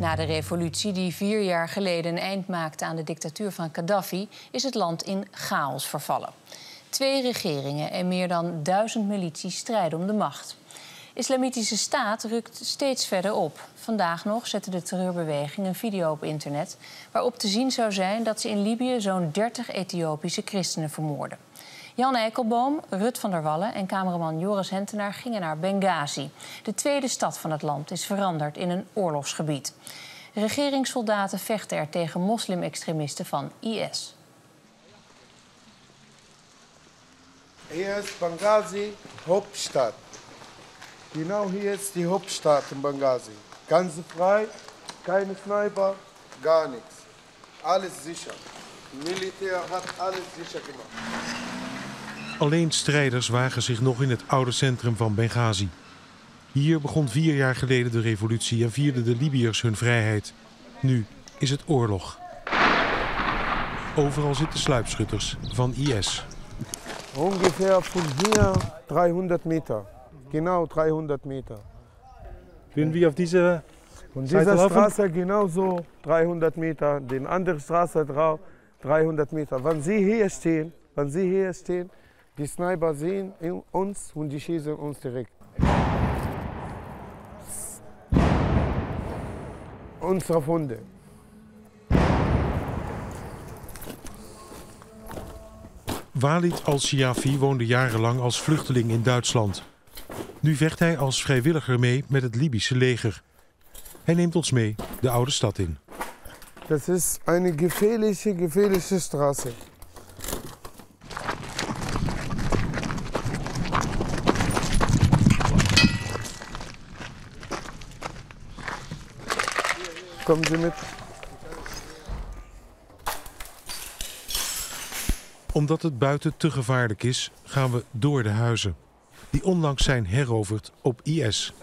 Na de revolutie die vier jaar geleden een eind maakte aan de dictatuur van Gaddafi, is het land in chaos vervallen. Twee regeringen en meer dan duizend milities strijden om de macht. Islamitische staat rukt steeds verder op. Vandaag nog zette de terreurbeweging een video op internet waarop te zien zou zijn dat ze in Libië zo'n 30 Ethiopische christenen vermoorden. Jan Eikelboom, Rut van der Wallen en cameraman Joris Hentenaar gingen naar Benghazi. De tweede stad van het land is veranderd in een oorlogsgebied. Regeringssoldaten vechten er tegen moslimextremisten van IS. Hier is Benghazi, Hauptstadt. Genau hier ist die Hauptstadt in Benghazi. Ganz frei, keine Sniper, gar nichts. Alles sicher. Militär hat alles sicher gemacht. Alleen strijders wagen zich nog in het oude centrum van Benghazi. Hier begon vier jaar geleden de revolutie en vierden de Libiërs hun vrijheid. Nu is het oorlog. Overal zitten sluipschutters van IS. Ungefähr von hier 300 Meter. Genau 300 Meter. Können wir auf diese Und Seite diese laufen? Straße genauso 300 Meter, den andere Straße drauf 300 Meter. Wenn Sie hier stehen, wenn Sie hier stehen, die Sniper sehen in- uns und die schießen uns direkt. Unsere Funde. Walid al-Siafi woonde jarenlang als vluchteling in Duitsland. Nu vecht hij als vrijwilliger mee met het Libische leger. Hij neemt ons mee de oude stad in. Das ist eine gefährliche, gefährliche Straße. Kommen Sie mit. Omdat het buiten te gevaarlijk is, gaan we door de huizen. Die onlangs zijn heroverd op IS.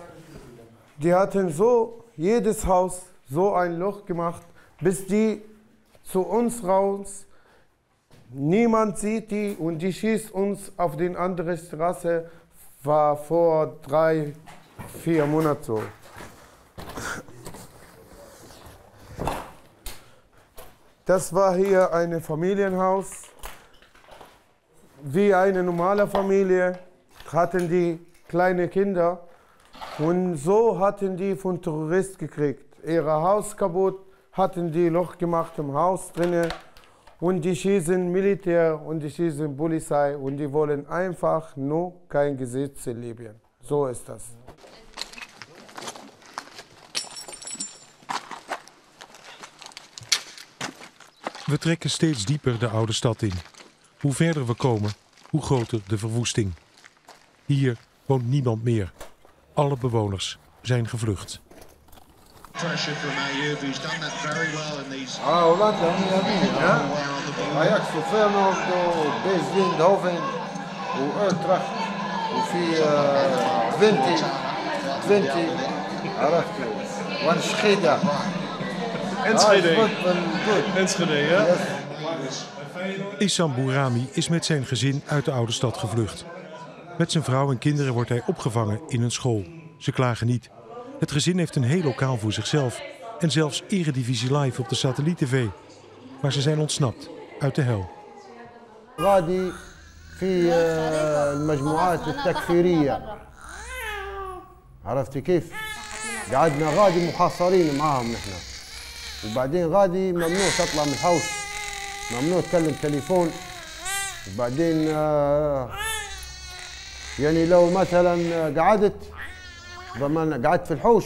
Die hatten so jedes Haus so ein Loch gemacht, bis die zu uns raus. Niemand sieht die und die schießt uns auf die andere Straße. War vor drei, vier Monaten so. Das war hier ein Familienhaus. Wie eine normale Familie hatten die kleine Kinder. Und so hatten die von Terroristen gekriegt. Ihr Haus kaputt, hatten die Loch gemacht im Haus drinnen. Und die schießen Militär und die schießen Polizei und die wollen einfach nur kein Gesetz in Libyen. So ist das. We trekken steeds dieper de oude stad in. Hoe verder we komen, hoe groter de verwoesting. Hier woont niemand meer. Alle bewoners zijn gevlucht. Ah, from AUB. Oh, laat dan niet, hè? Ajax zoveel mogelijk door hoe Utrecht, hoe 20, 20, Arachtu, Wanscheda. Enschede. goed. Enschede, ja? Issam Bourami is met zijn gezin uit de oude stad gevlucht. Met zijn vrouw en kinderen wordt hij opgevangen in een school. Ze klagen niet. Het gezin heeft een heel lokaal voor zichzelf. En zelfs Eredivisie Live op de satelliet-tv. Maar ze zijn ontsnapt uit de hel. غادي في آه، المجموعات التكفيرية عرفتي كيف؟ قعدنا غادي محاصرين معاهم نحن وبعدين غادي ممنوع تطلع من الحوش ممنوع تكلم تليفون وبعدين آه، يعني لو مثلا قعدت لما قعدت في الحوش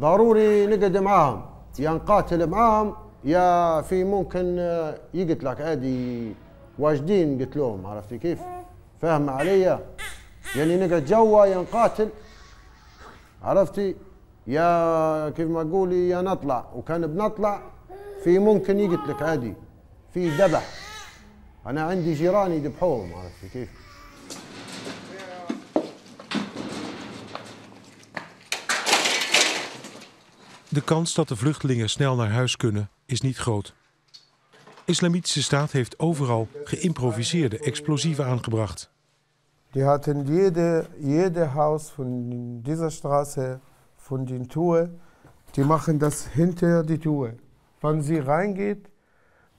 ضروري نقعد معاهم يا نقاتل معاهم يا في ممكن آه، يقتلك عادي واجدين قتلوهم عرفتي كيف؟ فاهم علي؟ يعني نقعد جوا يا نقاتل عرفتي؟ يا كيف ما تقولي يا نطلع وكان بنطلع في ممكن يقتلك عادي في ذبح انا عندي جيران يذبحوهم عرفتي كيف؟ De kans dat de vluchtelingen snel naar huis kunnen is niet groot. Islamitische staat heeft overal geïmproviseerde explosieven aangebracht. Die hatten jede, jede Haus von dieser Straße, von den Tour, Die machen das hinter die Tür. Wenn sie reingeht,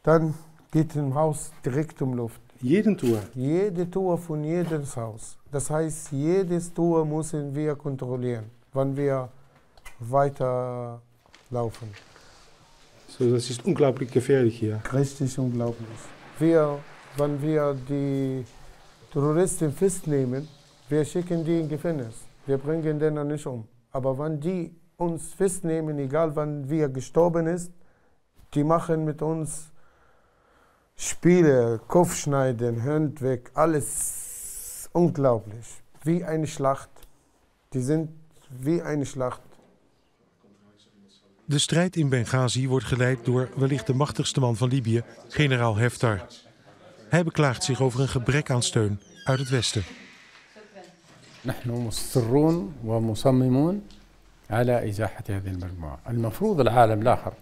dann geht im Haus direkt um Luft. Jeden Tour. Jede Tour von jedes Haus. Das heißt, jedes Tour müssen wir kontrollieren, wann wir weiterlaufen. So, das ist unglaublich gefährlich hier. Richtig unglaublich. Wir, wenn wir die Terroristen festnehmen, wir schicken die in Gefängnis. Wir bringen den nicht um. Aber wenn die uns festnehmen, egal wann wir gestorben ist, die machen mit uns Spiele, Kopfschneiden, Hand weg, alles unglaublich. Wie eine Schlacht. Die sind wie eine Schlacht. De strijd in Benghazi wordt geleid door wellicht de machtigste man van Libië, generaal Haftar. Hij beklaagt zich over een gebrek aan steun uit het Westen. نحن مصرون ومصممون على إزاحة هذه المجموعة. المفروض العالم الآخر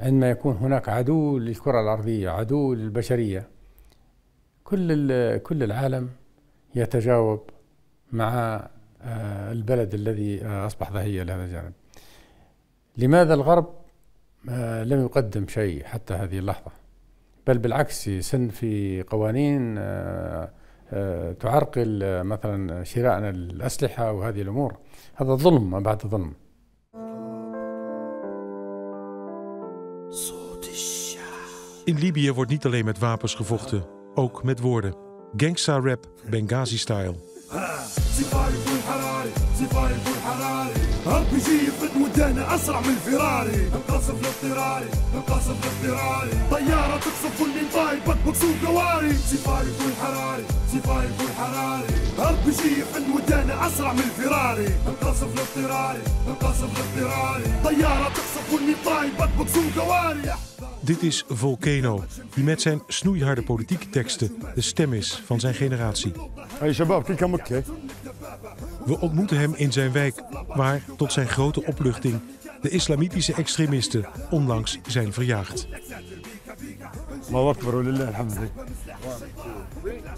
عندما يكون هناك عدو للكرة الأرضية عدو للبشرية كل كل العالم يتجاوب مع البلد الذي أصبح ضحية لهذا الجانب. لماذا الغرب لم يقدم شيء حتى هذه اللحظة؟ بل بالعكس يسن في قوانين تعرقل مثلا شراء الأسلحة وهذه الأمور هذا ظلم ما بعد ظلم In Libië wordt niet alleen met wapens gevochten, ook met woorden. Gangsta ارتفاع يكون حراري. بي جي في ودانا أسرع من الفيراري نقصف الاضطراري نقصف الاضطراري طيارة تقصف كل الفايب بكبكس وكواري ارتفاع يكون حراري ارتفاع يكون حراري. بي جي في ودانا أسرع من الفيراري نقصف الاضطراري نقصف الاضطراري طيارة تقصف كل الفايل بطبق سوق قواري Dit is Volcano, die met zijn snoeiharde politieke teksten de stem is van zijn generatie. Hey shabab, kijk aan elkaar. We ontmoeten hem in zijn wijk, waar tot zijn grote opluchting de islamitische extremisten onlangs zijn verjaagd. الله اكبر ولله الحمد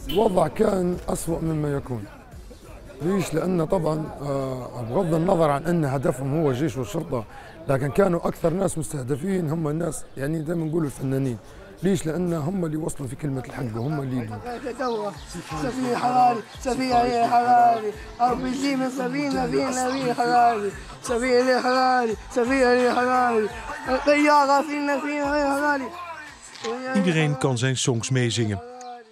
الوضع كان أسوأ مما يكون ليش؟ لأن طبعا بغض النظر عن أن هدفهم هو الجيش والشرطة لكن كانوا أكثر ناس مستهدفين هم الناس يعني دائما نقول الفنانين ليش؟ لأن هم اللي وصلوا في كلمة الحق وهم اللي يدوا سفير حراري سفير حراري ار بي جي من سفينة فينا في حراري سفير حراري سفير حراري طيارة فينا فينا حراري Iedereen kan zijn songs meezingen.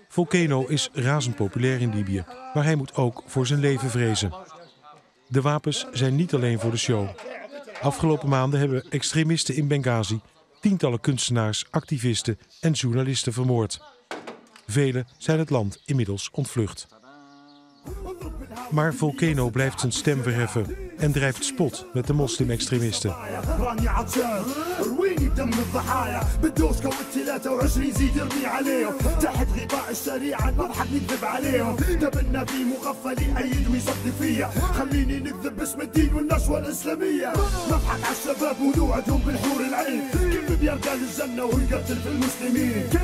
Volcano is razend populair in Libië, maar hij moet ook voor zijn leven vrezen. De wapens zijn niet alleen voor de show. Afgelopen maanden hebben extremisten in Benghazi tientallen kunstenaars, activisten en journalisten vermoord. Velen zijn het land inmiddels ontvlucht. Maar Volcano blijft zijn stem verheffen en drijft spot met de moslimextremisten.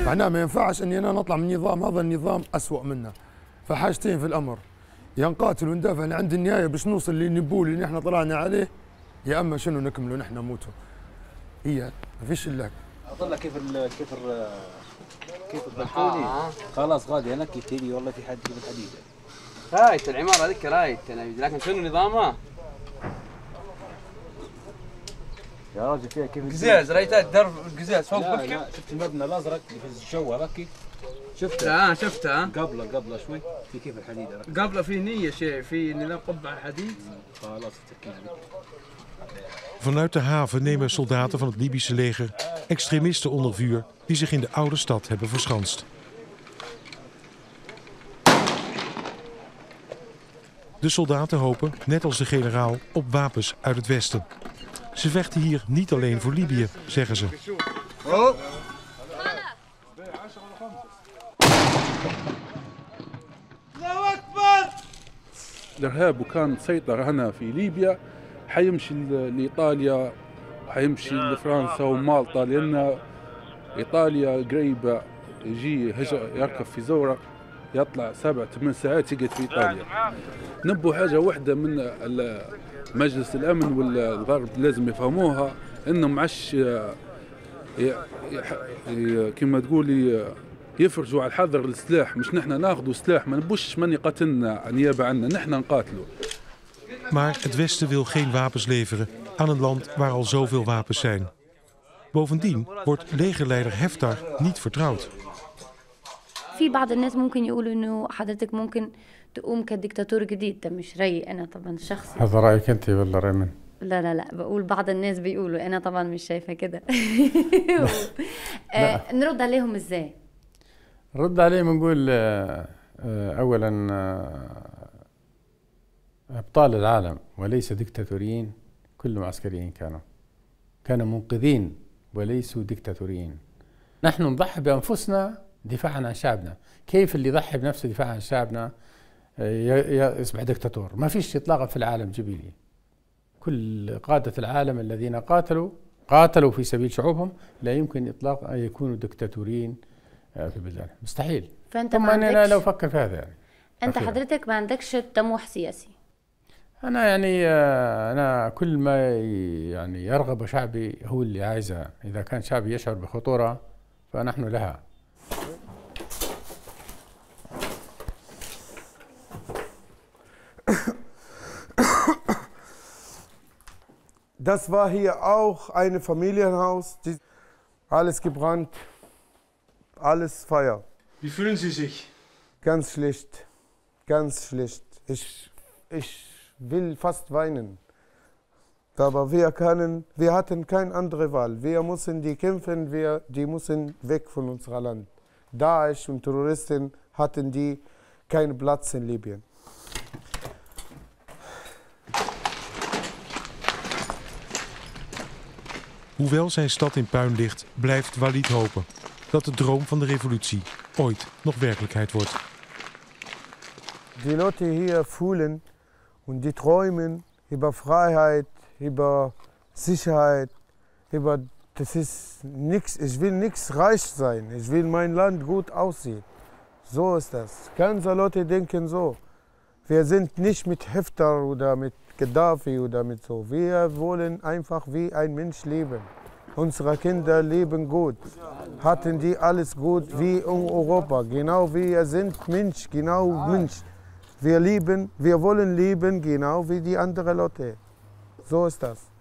معناه ما ينفعش اني أنا نطلع من نظام هذا النظام اسوء منه فحاجتين في الامر يا نقاتل وندافع لعند النهاية باش نوصل اللي نبوه اللي نحن طلعنا عليه. يا أما شنو نكملوا نحن نموتوا هي ما فيش إلا. اظل كيف ال كيف ال كيف البلكوني خلاص غادي أنا كيتيلي والله في حد في الحديد. رايت العمارة ذيك رايت. لكن شنو نظامها؟ يا راجل فيها كيف قزاز رايتات درب قزاز فوق لا شفت المبنى الأزرق في الجو هذاك شفتها اه شفتها قبله قبله شوي في كيف الحديد هذاك قبله في نيه شيء في نظام قبعه حديد خلاص تركيز Vanuit de haven nemen soldaten van het Libische leger extremisten onder vuur die zich in de oude stad hebben verschanst. De soldaten hopen, net als de generaal, op wapens uit het westen. Ze vechten hier niet alleen voor Libië, zeggen ze. الارهاب وكان سيطر هنا في ليبيا حيمشي لإيطاليا حيمشي لفرنسا ومالطا لأن إيطاليا قريبة يجي يركب في زورق يطلع سبع ثمان ساعات يقعد في إيطاليا. نبوا حاجة واحدة من مجلس الأمن والغرب لازم يفهموها انهم عش كما تقولي يفرجوا على الحذر السلاح مش نحن ناخذوا سلاح ما نبوش من يقاتلنا نيابه عنا نحن نقاتلوا Maar het Westen wil geen wapens leveren aan een land waar al zoveel wapens zijn. Bovendien wordt legerleider Heftar niet vertrouwd. في بعض الناس ممكن يقولوا انه حضرتك ممكن تقوم كديكتاتور جديد ده مش رايي انا طبعا شخصي هذا رايك انت ولا ريمن؟ لا لا لا بقول بعض الناس بيقولوا انا طبعا مش شايفه كده آه، نرد عليهم ازاي رد عليهم نقول آه، آه، اولا آه، أبطال العالم وليس دكتاتوريين كلهم عسكريين كانوا. كانوا منقذين وليسوا دكتاتوريين نحن نضحي بأنفسنا دفاعا عن شعبنا. كيف اللي يضحي بنفسه دفاعا عن شعبنا؟ يصبح دكتاتور ما فيش اطلاقا في العالم جبيلي كل قادة العالم الذين قاتلوا قاتلوا في سبيل شعوبهم لا يمكن إطلاق أن يكونوا دكتاتوريين في بلدان مستحيل. فأنت ثم ما أنا عندكش لو فكر في هذا يعني. أنت. حضرتك ما عندكش طموح سياسي؟ أنا يعني آه، أنا كل ما يعني يرغب شعبي هو اللي عايزه إذا كان شعبي يشعر بخطورة فنحن لها. Das war hier auch ein Familienhaus. Die, alles gebrannt, alles Feuer. Wie fühlen Sie sich? Ganz schlecht, ganz schlecht. Ich, ich will fast weinen. Aber wir, können, wir hatten keine andere Wahl. Wir mussten die kämpfen, wir, die müssen weg von unserem Land. Daesh und Terroristen hatten die keinen Platz in Libyen. Hoewel zijn stad in puin ligt, blijft Walid hopen dat de droom van de revolutie ooit nog werkelijkheid wordt. Die Leute hier fühlen und die träumen über Freiheit, über Sicherheit, über das ist nichts. Ich will nichts reich sein. Ich will mein Land gut aussehen. So ist das. Ganze Leute denken so. Wir sind nicht mit Hefter oder mit Gaddafi oder mit so. Wir wollen einfach wie ein Mensch leben. Unsere Kinder leben gut. Hatten die alles gut wie in Europa. Genau wir sind Mensch, genau Mensch. Wir lieben, wir wollen leben genau wie die anderen Leute. So ist das.